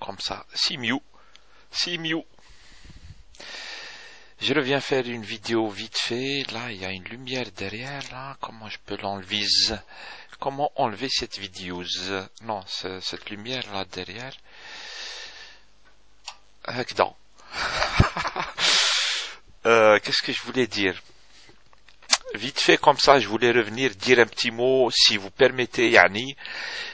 comme ça. C'est mieux. Je reviens faire une vidéo vite fait. Là, il y a une lumière derrière. Comment je peux l'enlever? Comment enlever cette vidéo Non, cette lumière là derrière. Dans. Euh, qu'est-ce que je voulais dire? Vite fait comme ça, je voulais revenir dire un petit mot, si vous permettez, Yanni.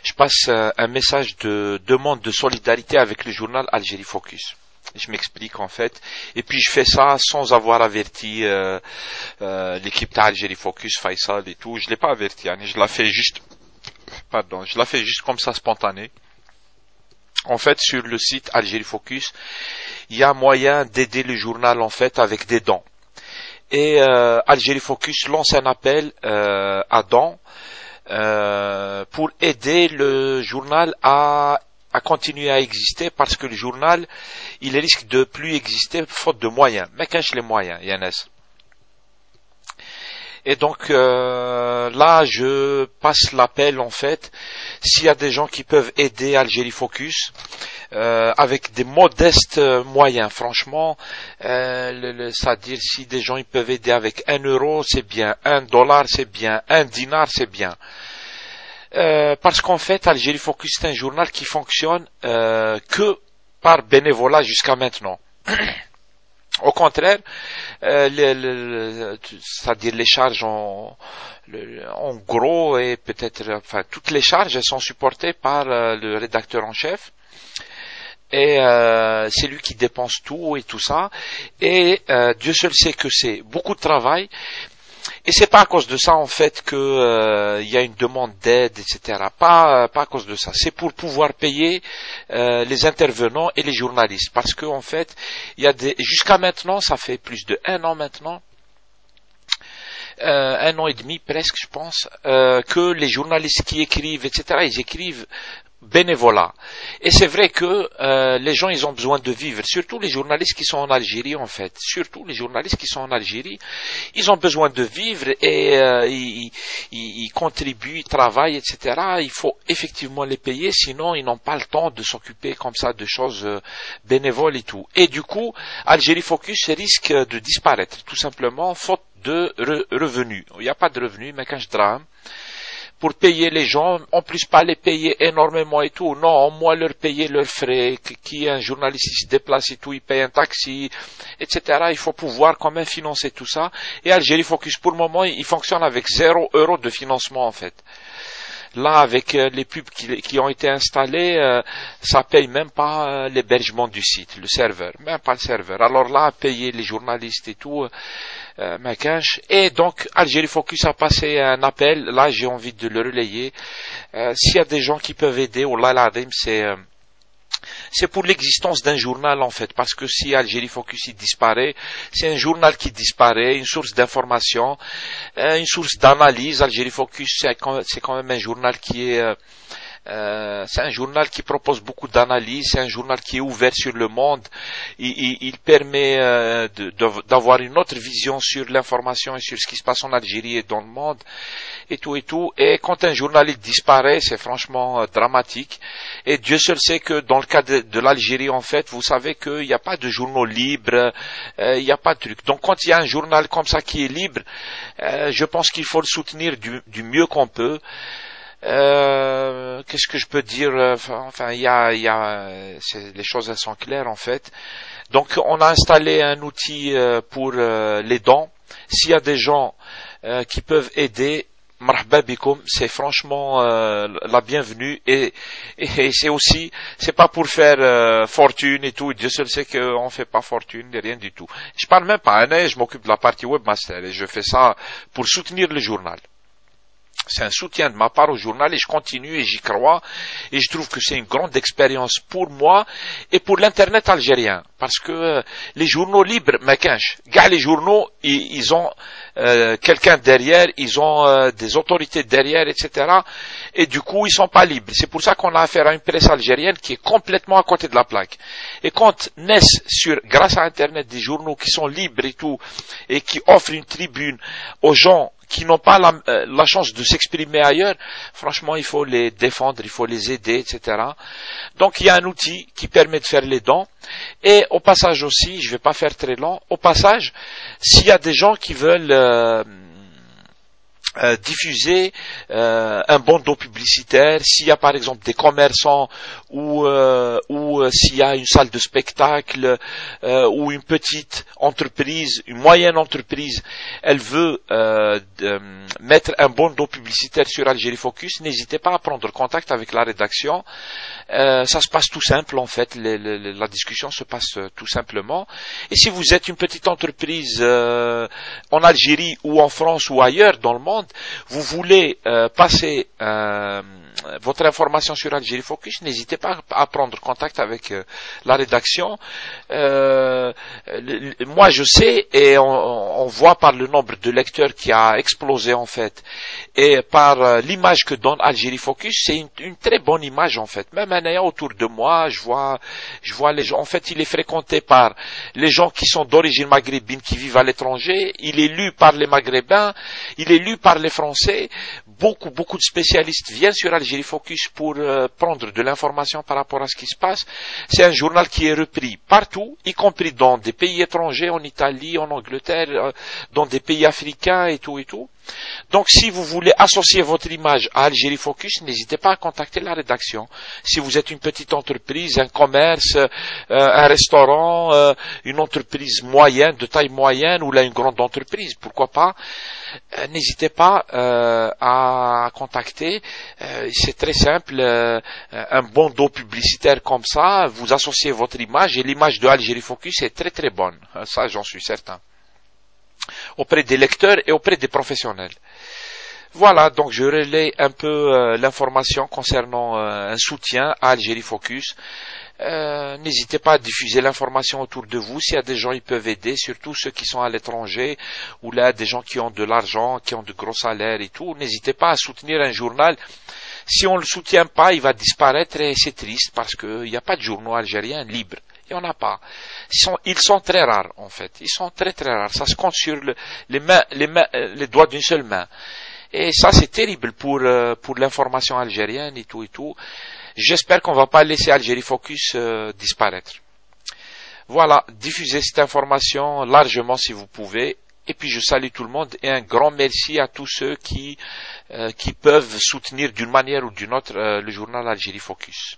Je passe euh, un message de demande de solidarité avec le journal Algérie Focus je m'explique en fait. Et puis je fais ça sans avoir averti euh, euh, l'équipe d'Algérie Focus, Faisal et tout. Je l'ai pas averti, hein. je l'ai fait juste, pardon, je l'ai fait juste comme ça spontané. En fait, sur le site Algérie Focus, il y a moyen d'aider le journal en fait avec des dons. Et euh, Algérie Focus lance un appel à dons pour aider le journal à continuer à exister parce que le journal, il risque de plus exister faute de moyens. Mais cache les moyens, Yannis. Et donc euh, là, je passe l'appel en fait. S'il y a des gens qui peuvent aider Algérie Focus euh, avec des modestes moyens, franchement, euh, c'est-à-dire si des gens ils peuvent aider avec un euro, c'est bien, un dollar, c'est bien, un dinar, c'est bien. Euh, parce qu'en fait, Algérie Focus, c'est un journal qui fonctionne euh, que par bénévolat jusqu'à maintenant. Au contraire, euh, c'est-à-dire les charges en, gros et peut-être, enfin, toutes les charges sont supportées par le rédacteur en chef et c'est lui qui dépense tout et tout ça. Et Dieu seul sait que c'est beaucoup de travail, et c'est pas à cause de ça en fait que euh, il y a une demande d'aide, etc. Pas euh, pas à cause de ça. C'est pour pouvoir payer euh, les intervenants et les journalistes, parce que en fait, il y a des jusqu'à maintenant, ça fait plus de un an maintenant. un an et demi presque, je pense, que les journalistes qui écrivent, etc., ils écrivent bénévolat. Et c'est vrai que euh, les gens, ils ont besoin de vivre, surtout les journalistes qui sont en Algérie, en fait. Surtout les journalistes qui sont en Algérie, ils ont besoin de vivre et euh, ils, ils, contribuent, ils travaillent, etc. Il faut effectivement les payer, sinon ils n'ont pas le temps de s'occuper comme ça de choses euh, bénévoles et tout. Et du coup, Algérie Focus risque de disparaître, tout simplement, faute de revenus. Il n'y a pas de revenus, mais je drame pour payer les gens, en plus pas les payer énormément et tout, non, au moins leur payer leurs frais, qui un journaliste se déplace et tout, il paye un taxi, etc. Il faut pouvoir quand même financer tout ça. Et Algérie Focus, pour le moment, il fonctionne avec zéro euro de financement en fait. Là, avec euh, les pubs qui, ont été installées, euh, ça paye même pas euh, l'hébergement du site, le serveur, même pas le serveur. Alors là, payer les journalistes et tout, euh, Et donc, Algérie Focus a passé un appel. Là, j'ai envie de le relayer. Euh, s'il y a des gens qui peuvent aider, oh là c'est euh, c'est pour l'existence d'un journal en fait, parce que si Algérie Focus disparaît, c'est un journal qui disparaît, une source d'information, euh, une source d'analyse. Algérie Focus, c'est quand même un journal qui est euh, c'est un journal qui propose beaucoup d'analyses, c'est un journal qui est ouvert sur le monde, il, il, permet euh, d'avoir une autre vision sur l'information et sur ce qui se passe en Algérie et dans le monde, et tout et tout. Et quand un journaliste disparaît, c'est franchement euh, dramatique. Et Dieu seul sait que dans le cas de, l'Algérie, en fait, vous savez qu'il n'y a pas de journaux libres, il n'y a pas de truc. Donc quand il y a un journal comme ça qui est libre, je pense qu'il faut le soutenir du, du mieux qu'on peut. Euh, qu'est-ce que je peux dire euh, Enfin, il y a, y a, les choses elles sont claires en fait. Donc, on a installé un outil euh, pour les dons. S'il y a des gens qui peuvent aider, c'est franchement la bienvenue et, et, c'est aussi c'est pas pour faire fortune et tout Dieu seul sait qu'on fait pas fortune ni rien du tout je parle même pas hein, je m'occupe de la partie webmaster et je fais ça pour soutenir le journal c'est un soutien de ma part au journal et je continue et j'y crois et je trouve que c'est une grande expérience pour moi et pour l'internet algérien parce que euh, les journaux libres, Makinch, gars les journaux, ils, ont euh, quelqu'un derrière, ils ont euh, des autorités derrière, etc. Et du coup, ils sont pas libres. C'est pour ça qu'on a affaire à une presse algérienne qui est complètement à côté de la plaque. Et quand naissent sur, grâce à Internet, des journaux qui sont libres et tout, et qui offrent une tribune aux gens qui n'ont pas la, euh, la chance de s'exprimer ailleurs, franchement, il faut les défendre, il faut les aider, etc. Donc, il y a un outil qui permet de faire les dons. Et au passage aussi, je ne vais pas faire très long, au passage, s'il y a des gens qui veulent euh, euh, diffuser euh, un dos publicitaire, s'il y a par exemple des commerçants ou, euh, ou s'il y a une salle de spectacle ou une petite entreprise, une moyenne entreprise, elle veut mettre un dos publicitaire sur Algérie Focus, n'hésitez pas à prendre contact avec la rédaction. ça se passe tout simple en fait, la discussion se passe tout simplement. Et si vous êtes une petite entreprise en Algérie ou en France ou ailleurs dans le monde, vous voulez euh, passer euh, votre information sur Algérie Focus, n'hésitez pas à prendre contact avec euh, la rédaction. moi, je sais, et on, voit par le nombre de lecteurs qui a explosé en fait, et par l'image que donne Algérie Focus, c'est une, très bonne image en fait. Même en ayant autour de moi, je vois, je vois les gens. En fait, il est fréquenté par les gens qui sont d'origine maghrébine, qui vivent à l'étranger. Il est lu par les Maghrébins. Il est lu par les Français. Beaucoup, beaucoup de spécialistes viennent sur Algérie Focus pour euh, prendre de l'information par rapport à ce qui se passe. C'est un journal qui est repris partout, y compris dans des pays étrangers, en Italie, en Angleterre, euh, dans des pays africains et tout et tout. Donc si vous voulez associer votre image à Algérie Focus, n'hésitez pas à contacter la rédaction. Si vous êtes une petite entreprise, un commerce, euh, un restaurant, une entreprise moyenne, de taille moyenne, ou là une grande entreprise, pourquoi pas, euh, n'hésitez pas euh, à contacter. Euh, c'est très simple, un bon dos publicitaire comme ça, vous associez votre image et l'image de Algérie Focus est très très bonne. Ça, j'en suis certain. Auprès des lecteurs et auprès des professionnels. Voilà, donc je relais un peu l'information concernant un soutien à Algérie Focus. Euh, n'hésitez pas à diffuser l'information autour de vous. S'il y a des gens, ils peuvent aider, surtout ceux qui sont à l'étranger, ou là, des gens qui ont de l'argent, qui ont de gros salaires et tout. N'hésitez pas à soutenir un journal. Si on ne le soutient pas, il va disparaître et c'est triste parce qu'il n'y a pas de journaux algériens libres. Il n'y en a pas. Ils sont, ils sont, très rares, en fait. Ils sont très très rares. Ça se compte sur les, mains, les, mains, euh, les doigts d'une seule main. Et ça, c'est terrible pour, euh, pour l'information algérienne et tout et tout. J'espère qu'on ne va pas laisser Algérie Focus euh, disparaître. Voilà, diffusez cette information largement si vous pouvez. Et puis je salue tout le monde et un grand merci à tous ceux qui, euh, qui peuvent soutenir d'une manière ou d'une autre euh, le journal Algérie Focus.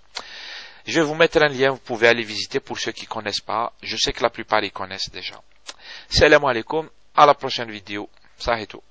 Je vais vous mettre un lien, vous pouvez aller visiter pour ceux qui ne connaissent pas. Je sais que la plupart y connaissent déjà. Salam alaikum, à la prochaine vidéo. Ça tout.